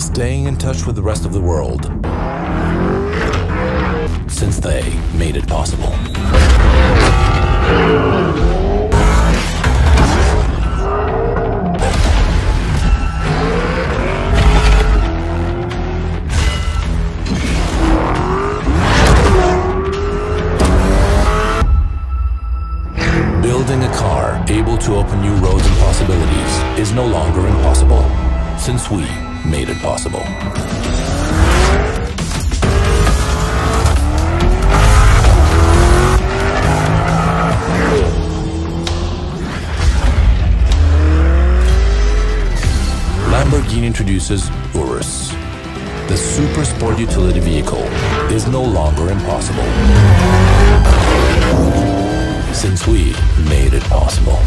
staying in touch with the rest of the world since they made it possible. Building a car able to open new roads and possibilities is no longer impossible since we made it possible. Lamborghini introduces Urus. The super sport utility vehicle is no longer impossible since we made it possible.